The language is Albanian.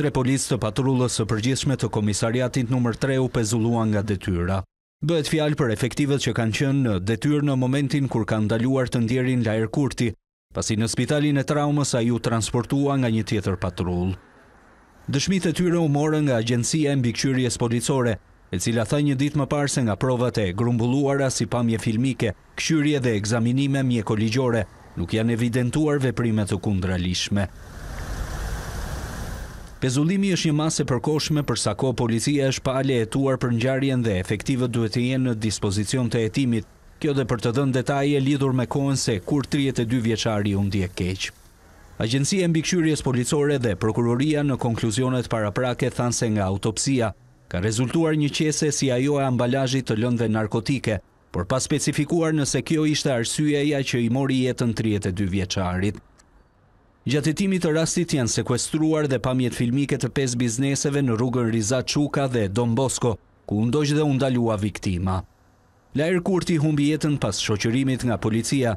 Tre policë të Patrullës së Përgjithshme të Komisariatit numër tre u pezulluan nga detyra. Bëhet fjalë për efektivët që kanë qenë në detyrë në momentin kur kanë ndaluar të ndjerin Lear Kurti, pasi në spitalin e traumës ai u transportua nga një tjetër patrullë. Dëshmitë e tyre u morën nga Agjencia e Mbikëqyrjes Policore, e cila tha një ditë më parë se nga provat e grumbulluara si pamje filmike, këqyrje dhe ekzaminime mjeko-ligjore, nuk janë evidentuar veprime të kundraligjshme. Pezullimi është një masë e përkohshme për sa kohë policia është palë e hetuar për ngjarjen dhe efektivët duhet të jenë në dispozicion të hetimit, kjo dhe për të dhënë detaje lidhur me kohën se kur tridhjetë e dy vjeçari u ndje keq. Agjencia e Mbikëqyrjes Policore dhe Prokuroria në konkluzionet paraprake thanë se nga autopsia ka rezultuar një qese si ajo e ambalazhit të lëndëve narkotike, por pa specifikuar nëse kjo ishte arsyeja që i mori jetën tridhjetë e dy vjeçarit. Gjatë hetimit të rastit janë sekuestruar dhe pamjet filmike të pesë bizneseve në rrugën Riza Çuka dhe Don Bosko, ku u ndoq dhe u ndalua viktima. Lear Kurti humbi jetën pas shoqërimit nga policia